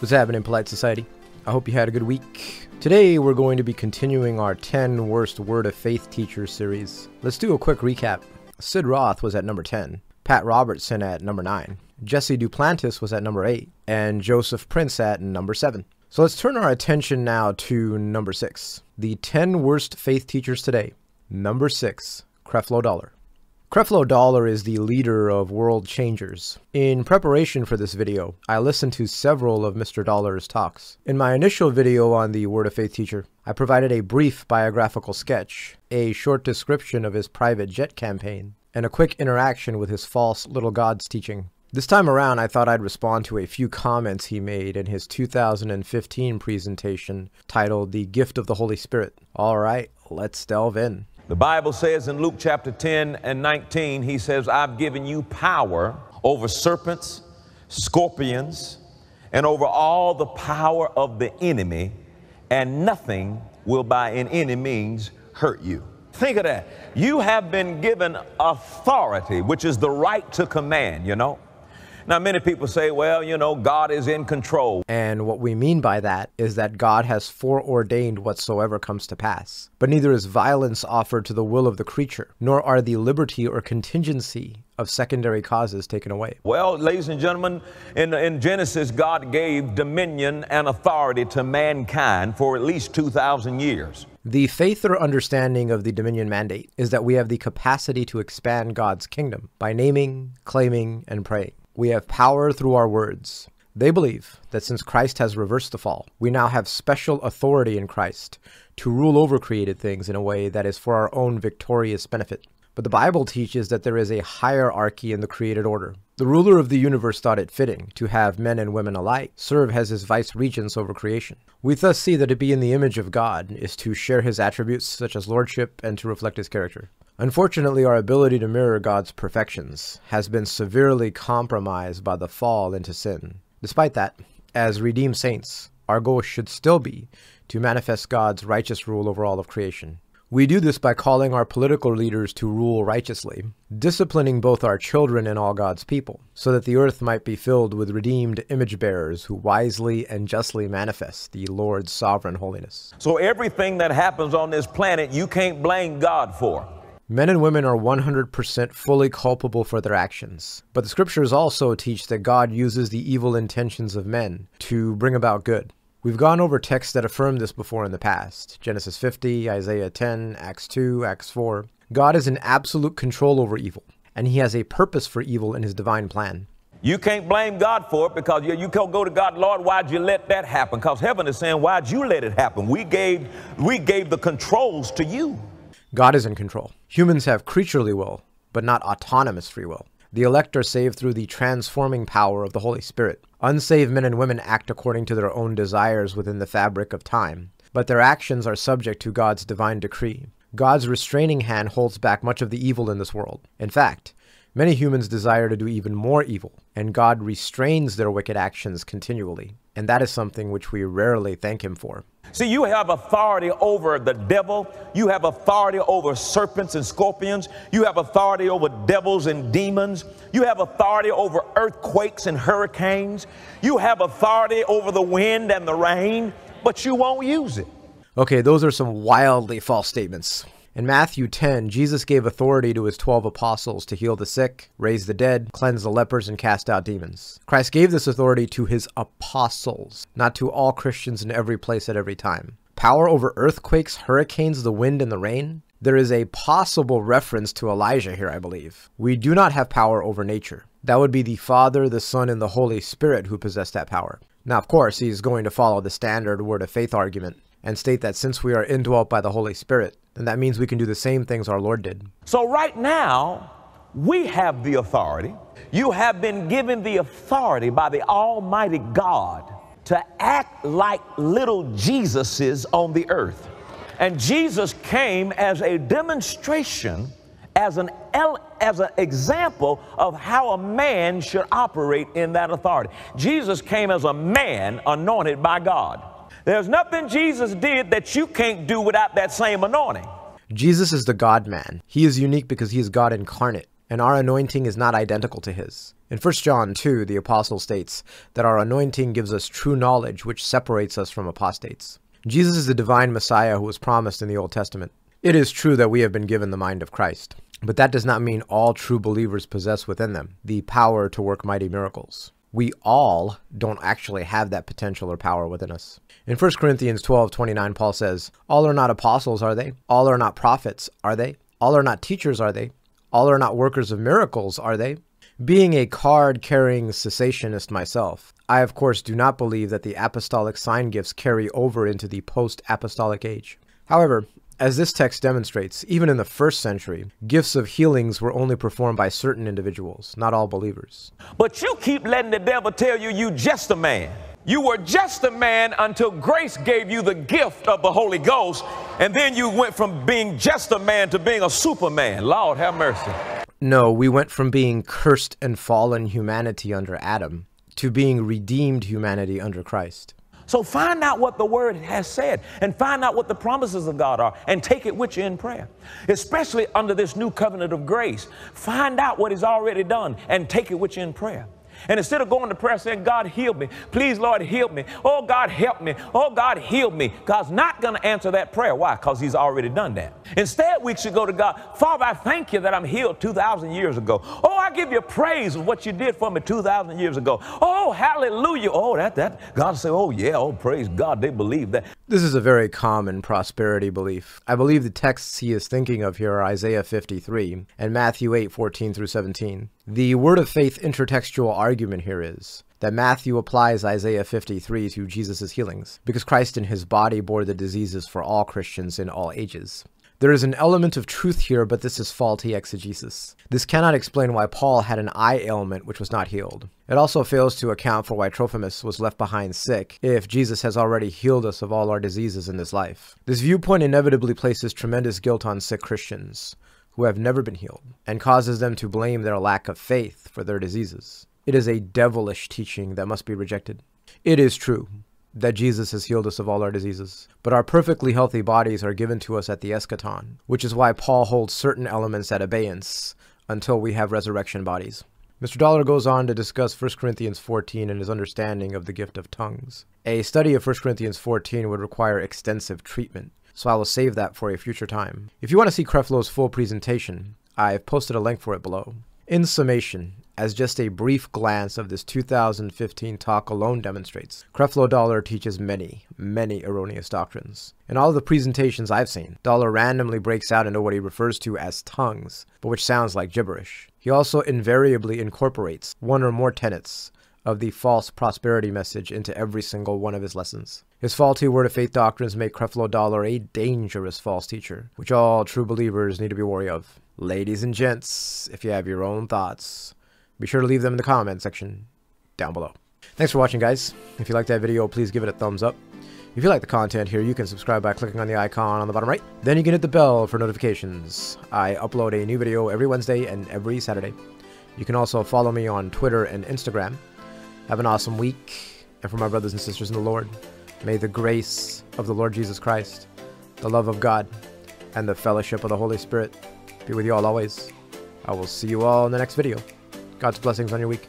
What's happening, Polite Society? I hope you had a good week. Today, we're going to be continuing our 10 Worst Word of Faith Teachers series. Let's do a quick recap. Sid Roth was at number 10, Pat Robertson at number 9, Jesse Duplantis was at number 8, and Joseph Prince at number 7. So let's turn our attention now to number 6, the 10 worst faith teachers today. Number 6, Creflo Dollar. Creflo Dollar is the leader of World Changers. In preparation for this video, I listened to several of Mr. Dollar's talks. In my initial video on the Word of Faith teacher, I provided a brief biographical sketch, a short description of his private jet campaign, and a quick interaction with his false little gods teaching. This time around, I thought I'd respond to a few comments he made in his 2015 presentation titled The Gift of the Holy Spirit. Alright, let's delve in. The Bible says in Luke chapter 10 and 19, he says, I've given you power over serpents, scorpions, and over all the power of the enemy, and nothing will by in any means hurt you. Think of that. You have been given authority, which is the right to command, you know. Now, many people say, well, you know, God is in control. And what we mean by that is that God has foreordained whatsoever comes to pass. But neither is violence offered to the will of the creature, nor are the liberty or contingency of secondary causes taken away. Well, ladies and gentlemen, in, in Genesis, God gave dominion and authority to mankind for at least 2,000 years. The faith or understanding of the dominion mandate is that we have the capacity to expand God's kingdom by naming, claiming, and praying. We have power through our words. They believe that since Christ has reversed the fall, we now have special authority in Christ to rule over created things in a way that is for our own victorious benefit. But the Bible teaches that there is a hierarchy in the created order. The ruler of the universe thought it fitting to have men and women alike serve as his vice regents over creation. We thus see that to be in the image of God is to share his attributes such as lordship and to reflect his character. Unfortunately, our ability to mirror God's perfections has been severely compromised by the fall into sin. Despite that, as redeemed saints, our goal should still be to manifest God's righteous rule over all of creation. We do this by calling our political leaders to rule righteously, disciplining both our children and all God's people, so that the earth might be filled with redeemed image bearers who wisely and justly manifest the Lord's sovereign holiness. So everything that happens on this planet, you can't blame God for. Men and women are 100% fully culpable for their actions. But the scriptures also teach that God uses the evil intentions of men to bring about good. We've gone over texts that affirm this before in the past Genesis 50, Isaiah 10, Acts 2, Acts 4. God is in absolute control over evil, and He has a purpose for evil in His divine plan. You can't blame God for it because you, you can't go to God, Lord, why'd you let that happen? Because heaven is saying, why'd you let it happen? We gave, we gave the controls to you. God is in control. Humans have creaturely will, but not autonomous free will. The elect are saved through the transforming power of the Holy Spirit. Unsaved men and women act according to their own desires within the fabric of time, but their actions are subject to God's divine decree. God's restraining hand holds back much of the evil in this world. In fact, many humans desire to do even more evil, and God restrains their wicked actions continually. And that is something which we rarely thank Him for. See, you have authority over the devil. You have authority over serpents and scorpions. You have authority over devils and demons. You have authority over earthquakes and hurricanes. You have authority over the wind and the rain, but you won't use it. Okay, those are some wildly false statements. In Matthew 10, Jesus gave authority to his 12 apostles to heal the sick, raise the dead, cleanse the lepers, and cast out demons. Christ gave this authority to his apostles, not to all Christians in every place at every time. Power over earthquakes, hurricanes, the wind, and the rain? There is a possible reference to Elijah here, I believe. We do not have power over nature. That would be the Father, the Son, and the Holy Spirit who possess that power. Now, of course, he's going to follow the standard word of faith argument and state that since we are indwelt by the Holy Spirit, then that means we can do the same things our Lord did. So, right now, we have the authority. You have been given the authority by the Almighty God to act like little Jesuses on the earth. And Jesus came as a demonstration, as an, as an example of how a man should operate in that authority. Jesus came as a man anointed by God. There's nothing Jesus did that you can't do without that same anointing. Jesus is the God man. He is unique because he is God incarnate. and our anointing is not identical to his. In 1 John 2, the apostle states that our anointing gives us true knowledge which separates us from apostates. Jesus is the divine Messiah who was promised in the Old Testament. It is true that we have been given the mind of Christ, but that does not mean all true believers possess within them the power to work mighty miracles. We all don't actually have that potential or power within us. In 1 Corinthians 12 29, Paul says, All are not apostles, are they? All are not prophets, are they? All are not teachers, are they? All are not workers of miracles, are they? Being a card carrying cessationist myself, I of course do not believe that the apostolic sign gifts carry over into the post apostolic age. However, as this text demonstrates, even in the first century, gifts of healings were only performed by certain individuals, not all believers. But you keep letting the devil tell you you just a man. You were just a man until grace gave you the gift of the Holy Ghost, and then you went from being just a man to being a superman. Lord, have mercy. No, we went from being cursed and fallen humanity under Adam to being redeemed humanity under Christ. So find out what the word has said and find out what the promises of God are and take it with you in prayer. Especially under this new covenant of grace. Find out what He's already done and take it with you in prayer. And instead of going to prayer saying, God, heal me, please, Lord, heal me. Oh, God, help me. Oh, God, heal me. God's not going to answer that prayer. Why? Because He's already done that. Instead, we should go to God, Father, I thank you that I'm healed 2,000 years ago. Oh, I give you praise of what you did for me 2,000 years ago. Oh, hallelujah. Oh, that, that. God say, oh, yeah, oh, praise God. They believe that. This is a very common prosperity belief. I believe the texts he is thinking of here are Isaiah 53 and Matthew 8, 14 through 17. The word of faith intertextual argument here is that Matthew applies Isaiah 53 to Jesus' healings, because Christ in his body bore the diseases for all Christians in all ages. There is an element of truth here, but this is faulty exegesis. This cannot explain why Paul had an eye ailment which was not healed. It also fails to account for why Trophimus was left behind sick, if Jesus has already healed us of all our diseases in this life. This viewpoint inevitably places tremendous guilt on sick Christians, who have never been healed, and causes them to blame their lack of faith for their diseases. It is a devilish teaching that must be rejected. It is true that Jesus has healed us of all our diseases. But our perfectly healthy bodies are given to us at the eschaton, which is why Paul holds certain elements at abeyance until we have resurrection bodies. Mr. Dollar goes on to discuss 1 Corinthians 14 and his understanding of the gift of tongues. A study of 1 Corinthians 14 would require extensive treatment, so I will save that for a future time. If you want to see Creflo's full presentation, I've posted a link for it below. In summation, as just a brief glance of this 2015 talk alone demonstrates, Creflo Dollar teaches many, many erroneous doctrines. In all the presentations I've seen, Dollar randomly breaks out into what he refers to as tongues, but which sounds like gibberish. He also invariably incorporates one or more tenets of the false prosperity message into every single one of his lessons. His faulty word of faith doctrines make Creflo Dollar a dangerous false teacher, which all true believers need to be wary of. Ladies and gents, if you have your own thoughts, be sure to leave them in the comment section down below. Thanks for watching, guys. If you liked that video, please give it a thumbs up. If you like the content here, you can subscribe by clicking on the icon on the bottom right. Then you can hit the bell for notifications. I upload a new video every Wednesday and every Saturday. You can also follow me on Twitter and Instagram. Have an awesome week. And for my brothers and sisters in the Lord, may the grace of the Lord Jesus Christ, the love of God, and the fellowship of the Holy Spirit be with you all always. I will see you all in the next video. God's blessings on your week.